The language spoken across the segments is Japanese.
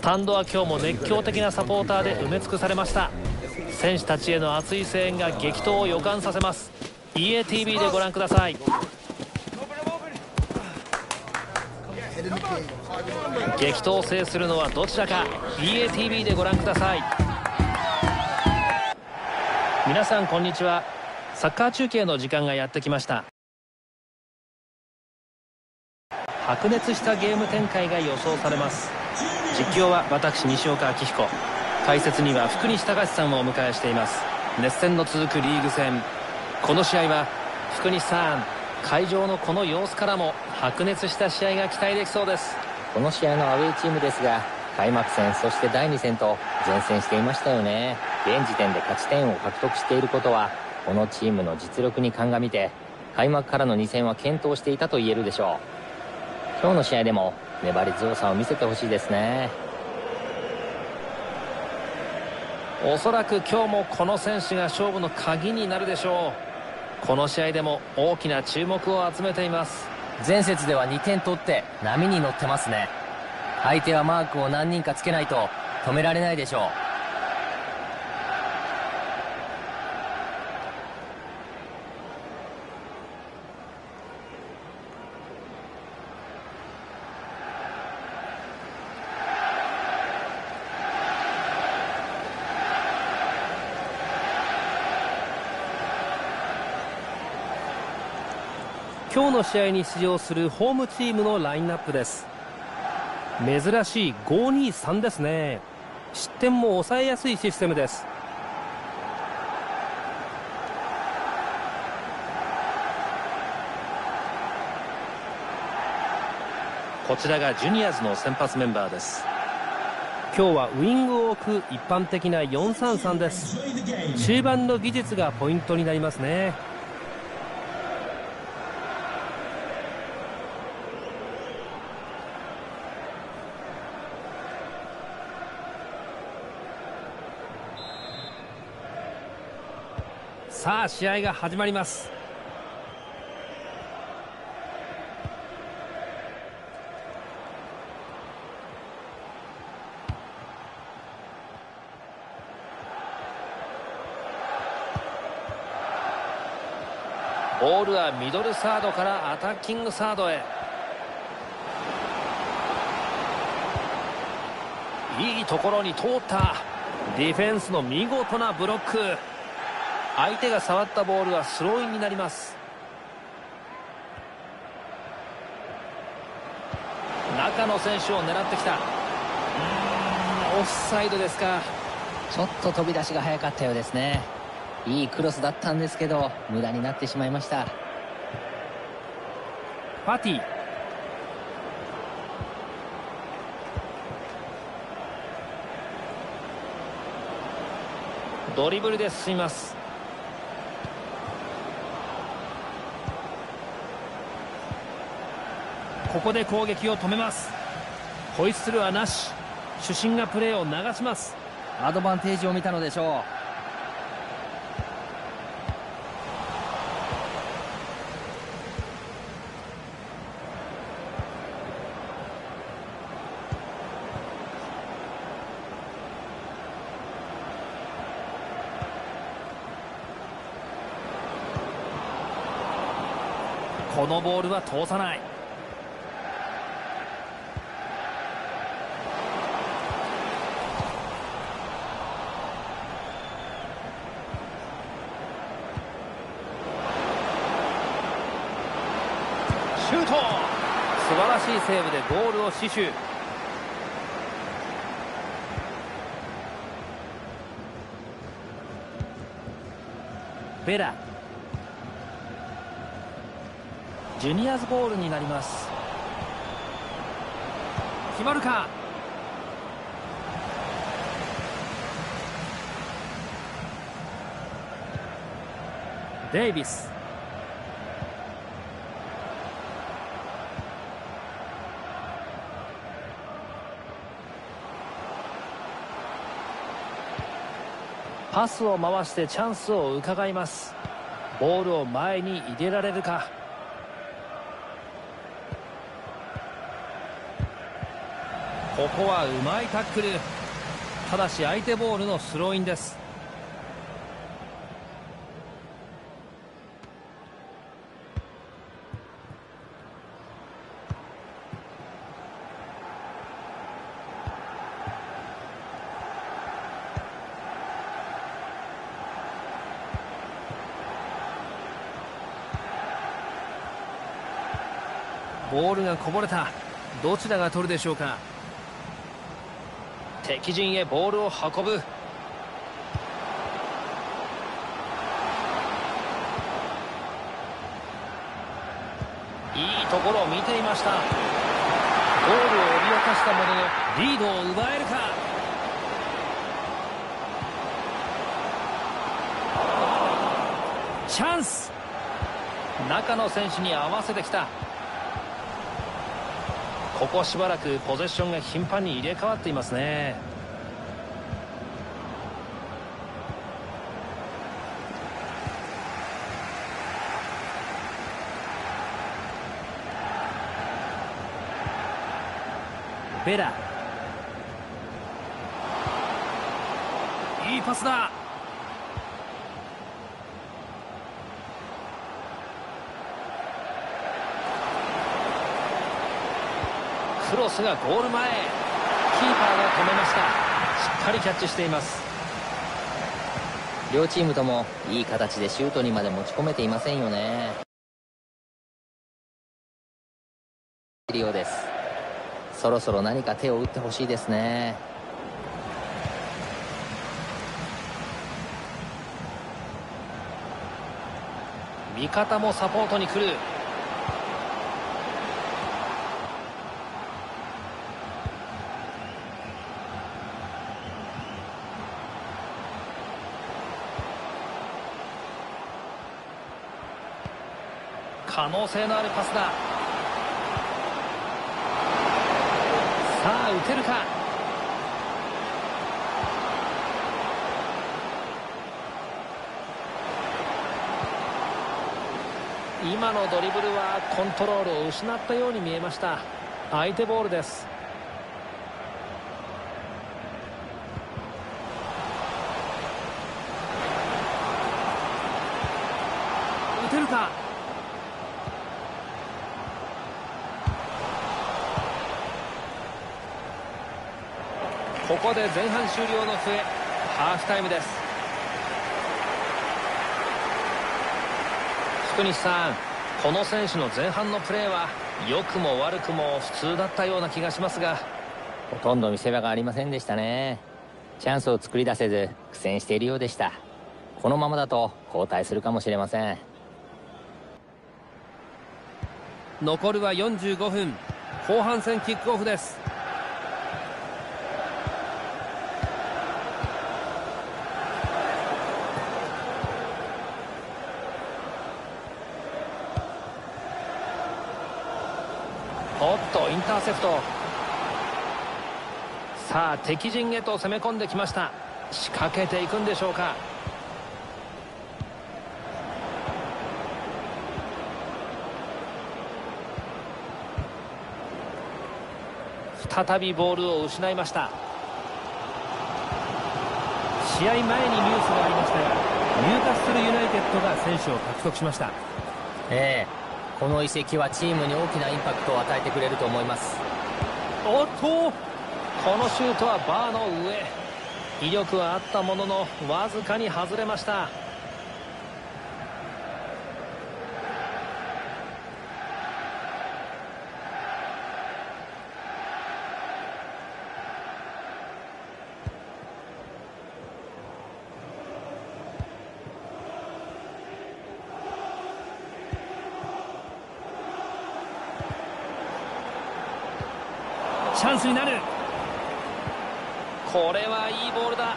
スタンドは今日も熱狂的なサポーターで埋め尽くされました。選手たちへの熱い声援が激闘を予感させます。EATV でご覧ください。激闘を制するのはどちらか。EATV でご覧ください。皆さんこんにちは。サッカー中継の時間がやってきました。白熱したゲーム展開が予想されます。実況は私西岡明彦。解説には福西隆さんをお迎えしています。熱戦の続くリーグ戦。この試合は福西さん会場のこの様子からも白熱した試合が期待できそうです。この試合のアウェーチームですが開幕戦そして第2戦と前線していましたよね。現時点で勝ち点を獲得していることはこのチームの実力に鑑みて開幕からの2戦は検討していたと言えるでしょう。今日の試合でも粘り強さを見せてほしいですね。おそらく今日もこの選手が勝負の鍵になるでしょう。この試合でも大きな注目を集めています。前節では2点取って波に乗ってますね相手はマークを何人かつけないと止められないでしょう今日の試合に出場するホームチームのラインナップです。珍しい523ですね。失点も抑えやすいシステムです。こちらがジュニアーズの先発メンバーです。今日はウイングを置く一般的な433です。中盤の技術がポイントになりますねさあ試合が始まります。ボールはミドルサードからアタッキングサードへ。いいところに通った。ディフェンスの見事なブロック。相手が触ったボールはスローインになります。中の選手を狙ってきた。オフサイドですか。ちょっと飛び出しが早かったようですね。いいクロスだったんですけど無駄になってしまいました。パティ。ドリブルで進みますここで攻撃を止めます。ホイッスルはなし。主審がプレーを流します。アドバンテージを見たのでしょう。このボールは通さないト。素晴らしいセーブでゴールを死守。ベラ。ジュニアズボールになります。決まるか。デイビス。パスを回してチャンスを伺います。ボールを前に入れられるか。ここはうまいタックル。ただし相手ボールのスローインです。こぼれた。どちらが取るでしょうか。敵陣へボールを運ぶ。いいところを見ていました。ゴールを脅かしたもののリードを奪えるか。チャンス。中の選手に合わせてきた。ここしばらくポゼッションが頻繁に入れ替わっていますね。ベラ。いいパスだ。クロスがゴール前。キーパーが止めました。しっかりキャッチしています。両チームともいい形でシュートにまで持ち込めていませんよね。ようです。そろそろ何か手を打ってほしいですね。味方もサポートに来る可能性のあるパスだ。さあ打てるか？今のドリブルはコントロールを失ったように見えました。相手ボールです。打てるか？ここで前半終了の末ハーフタイムです。福西さんこの選手の前半のプレーは良くも悪くも普通だったような気がしますが。ほとんど見せ場がありませんでしたね。チャンスを作り出せず苦戦しているようでした。このままだと交代するかもしれません。残るは45分。後半戦キックオフですおっとインターセプト。さあ敵陣へと攻め込んできました。仕掛けていくんでしょうか。再びボールを失いました。試合前にニュースがありましたがニューカッスルユナイテッドが選手を獲得しました。ええ。この移籍はチームに大きなインパクトを与えてくれると思います。おっとこのシュートはバーの上。威力はあったもののわずかに外れました。チャンスになる。これはいいボールだ。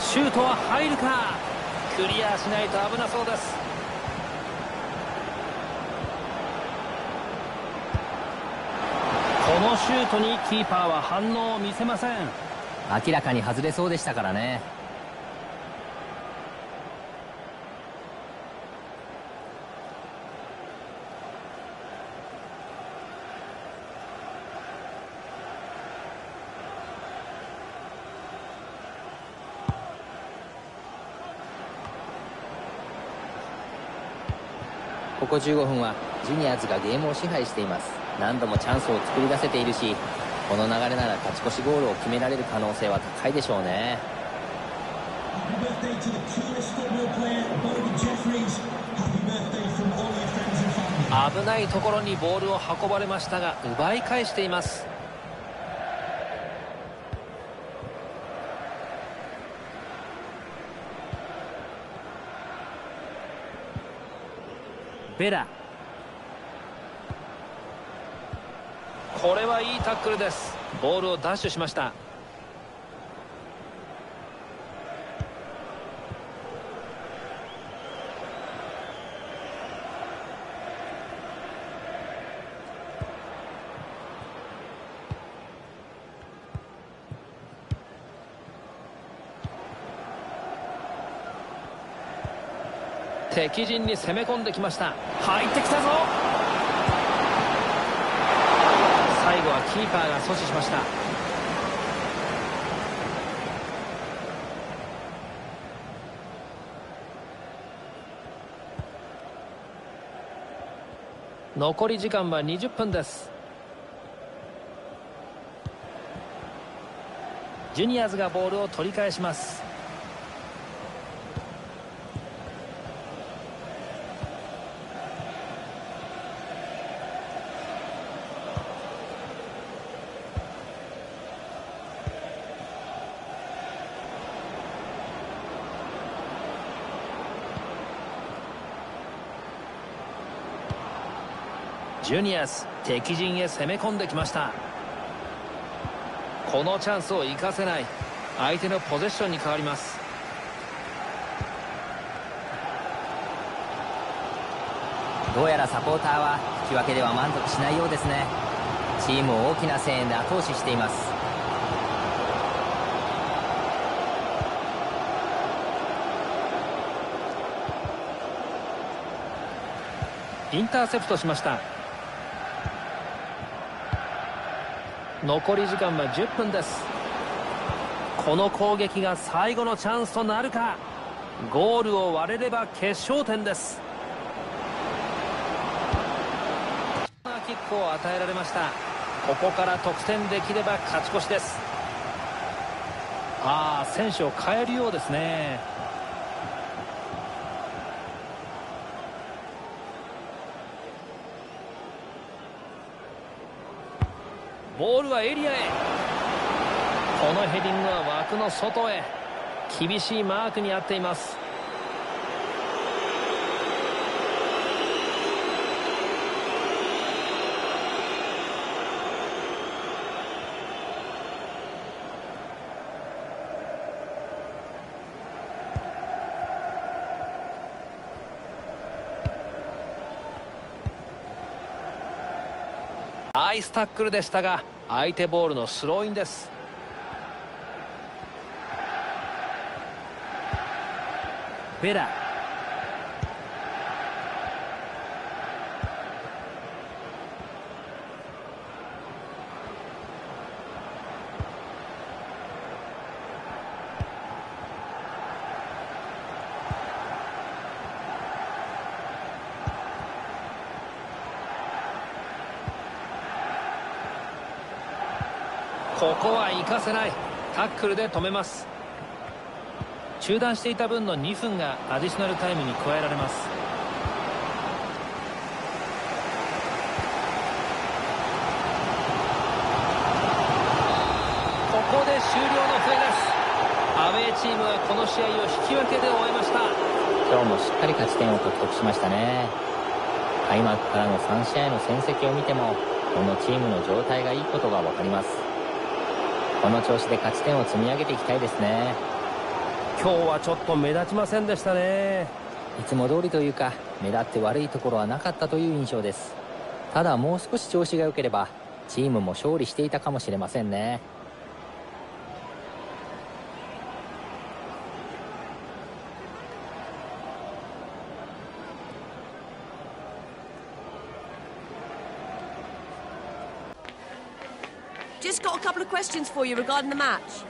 シュートは入るか。クリアしないと危なそうです。このシュートにキーパーは反応を見せません。明らかに外れそうでしたからねここ15分はジュニアーズがゲームを支配しています。何度もチャンスを作り出せているしこの流れなら勝ち越しゴールを決められる可能性は高いでしょうね。危ないところにボールを運ばれましたが奪い返しています。ベラ。これはいいタックルです。ボールをダッシュしました。敵陣に攻め込んできました。入ってきたぞ。最後はキーパーが阻止しました。残り時間は20分です。ジュニアーズがボールを取り返します。ジュニアス敵陣へ攻め込んできました。このチャンスを生かせない。相手のポゼッションに変わります。どうやらサポーターは引き分けでは満足しないようですね。チームを大きな声援で後押ししています。インターセプトしました残り時間は10分です。この攻撃が最後のチャンスとなるか。ゴールを割れれば決勝点です。キックを与えられました。ここから得点できれば勝ち越しです。ああ選手を変えるようですね。ボールはエリアへ。このヘディングは枠の外へ。厳しいマークにあっています。イスタックルでしたが相手ボールのスローインです。ベラ。ここは行かせない。タックルで止めます。中断していた分の2分がアディショナルタイムに加えられます。ここで終了の笛です。アウェーチームはこの試合を引き分けで終えました。今日もしっかり勝ち点を獲得しましたね。開幕からの3試合の戦績を見てもこのチームの状態がいいことが分かります。この調子で勝ち点を積み上げていきたいですね。今日はちょっと目立ちませんでしたね。いつも通りというか目立って悪いところはなかったという印象です。ただもう少し調子が良ければチームも勝利していたかもしれませんね Just got a couple of questions for you regarding the match.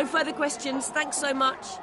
No further questions. Thanks so much.